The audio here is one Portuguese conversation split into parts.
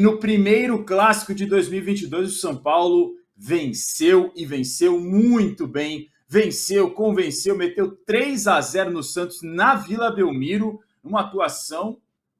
No primeiro clássico de 2022, o São Paulo venceu e venceu muito bem. Venceu, convenceu, meteu 3 a 0 no Santos na Vila Belmiro, numa atuação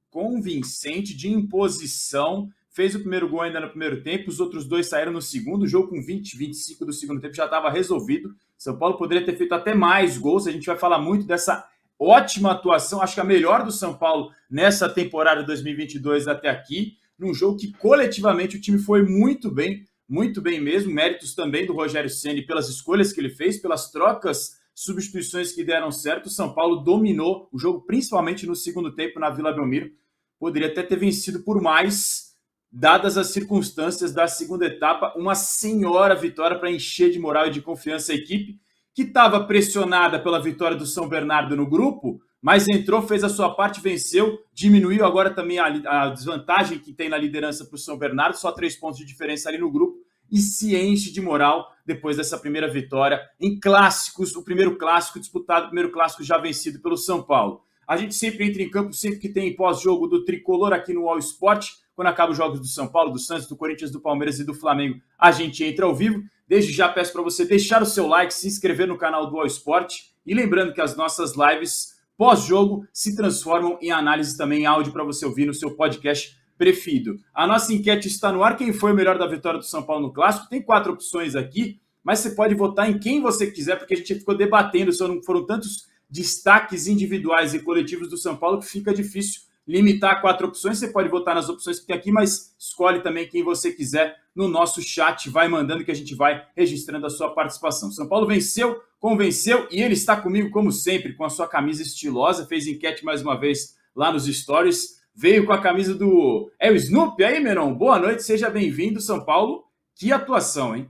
convincente de imposição. Fez o primeiro gol ainda no primeiro tempo, os outros dois saíram no segundo. O jogo com 20, 25 do segundo tempo já estava resolvido. São Paulo poderia ter feito até mais gols. A gente vai falar muito dessa ótima atuação, acho que a melhor do São Paulo nessa temporada 2022 até aqui, num jogo que coletivamente o time foi muito bem, muito bem mesmo. Méritos também do Rogério Ceni pelas escolhas que ele fez, pelas trocas, substituições que deram certo. O São Paulo dominou o jogo, principalmente no segundo tempo na Vila Belmiro. Poderia até ter vencido por mais, dadas as circunstâncias da segunda etapa. Uma senhora vitória para encher de moral e de confiança a equipe que estava pressionada pela vitória do São Bernardo no grupo, mas entrou, fez a sua parte, venceu, diminuiu agora também a, a desvantagem que tem na liderança para o São Bernardo, só três pontos de diferença ali no grupo, e se enche de moral depois dessa primeira vitória em clássicos, o primeiro clássico disputado, o primeiro clássico já vencido pelo São Paulo. A gente sempre entra em campo, sempre que tem pós-jogo do tricolor aqui no All Sport, quando acaba os jogos do São Paulo, do Santos, do Corinthians, do Palmeiras e do Flamengo, a gente entra ao vivo. Desde já peço para você deixar o seu like, se inscrever no canal do All Sport e lembrando que as nossas lives pós-jogo se transformam em análise também em áudio para você ouvir no seu podcast preferido. A nossa enquete está no ar. Quem foi o melhor da vitória do São Paulo no Clássico? Tem quatro opções aqui, mas você pode votar em quem você quiser, porque a gente ficou debatendo, foram tantos destaques individuais e coletivos do São Paulo que fica difícil limitar quatro opções. Você pode votar nas opções que tem aqui, mas escolhe também quem você quiser no nosso chat. Vai mandando que a gente vai registrando a sua participação. São Paulo venceu, convenceu e ele está comigo, como sempre, com a sua camisa estilosa. Fez enquete mais uma vez lá nos stories. Veio com a camisa do. É o Snoopy aí, Menon? Boa noite, seja bem-vindo, São Paulo. Que atuação, hein?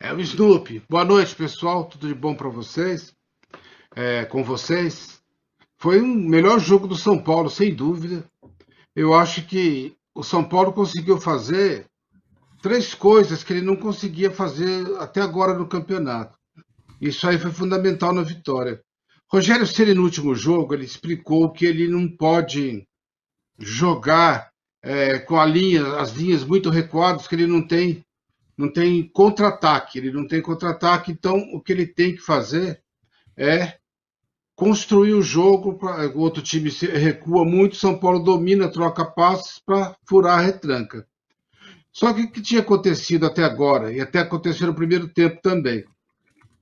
É o Snoopy. Boa noite, pessoal. Tudo de bom para vocês? É, com vocês? Foi o melhor jogo do São Paulo, sem dúvida. Eu acho que o São Paulo conseguiu fazer três coisas que ele não conseguia fazer até agora no campeonato. Isso aí foi fundamental na vitória. Rogério Ceni no último jogo ele explicou que ele não pode jogar é, com linha, as linhas muito recuadas, que ele não tem, não tem contra-ataque. Ele não tem contra-ataque, então o que ele tem que fazer é construir o jogo, o outro time recua muito, São Paulo domina, troca passes para furar a retranca. Só que o que tinha acontecido até agora, e até aconteceu no primeiro tempo também,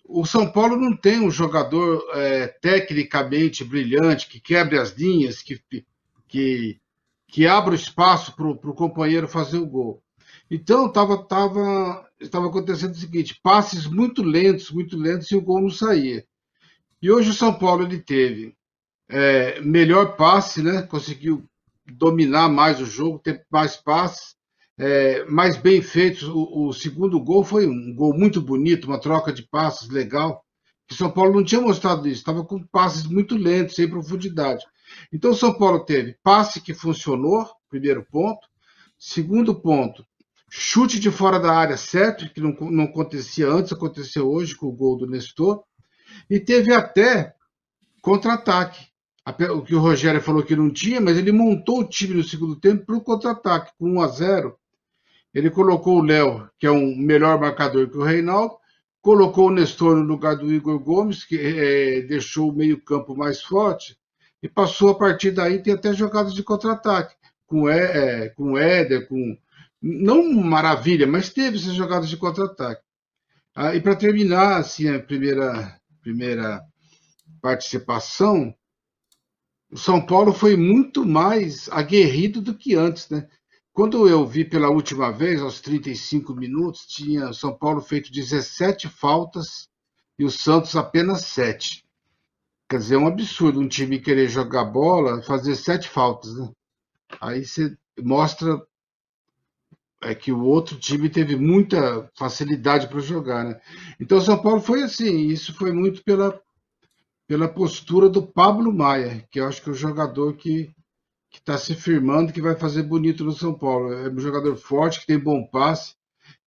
o São Paulo não tem um jogador é, tecnicamente brilhante, que quebre as linhas, que, que, que abra o espaço para o companheiro fazer o gol. Então estava tava, tava acontecendo o seguinte: passes muito lentos, muito lentos, e o gol não saía. E hoje o São Paulo ele teve é, melhor passe, né? Conseguiu dominar mais o jogo, ter mais passes, é, mais bem feitos. O, o, segundo gol foi um gol muito bonito, uma troca de passes legal. O São Paulo não tinha mostrado isso, estava com passes muito lentos, sem profundidade. Então o São Paulo teve passe que funcionou, primeiro ponto. Segundo ponto, chute de fora da área certo, que não, não acontecia antes, aconteceu hoje com o gol do Nestor. E teve até contra-ataque. O que o Rogério falou que não tinha, mas ele montou o time no segundo tempo para o contra-ataque, com 1 a 0 Ele colocou o Léo, que é um melhor marcador que o Reinaldo, colocou o Nestor no lugar do Igor Gomes, que é, deixou o meio-campo mais forte, e passou a partir daí, tem até jogadas de contra-ataque, com, é, com Éder, com. Não maravilha, mas teve essas jogadas de contra-ataque. Ah, e para terminar, assim, a primeira primeira participação, o São Paulo foi muito mais aguerrido do que antes, né? Quando eu vi pela última vez, aos 35 minutos, tinha São Paulo feito 17 faltas e o Santos apenas 7. Quer dizer, é um absurdo um time querer jogar bola fazer sete faltas, né? Aí você mostra é que o outro time teve muita facilidade para jogar, né? Então São Paulo foi assim, isso foi muito pela, pela postura do Pablo Maia, que eu acho que é o jogador que está se firmando, que vai fazer bonito no São Paulo. É um jogador forte, que tem bom passe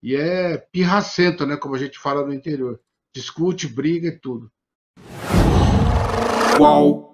e é pirracento, né? Como a gente fala no interior. Discute, briga e tudo. Qual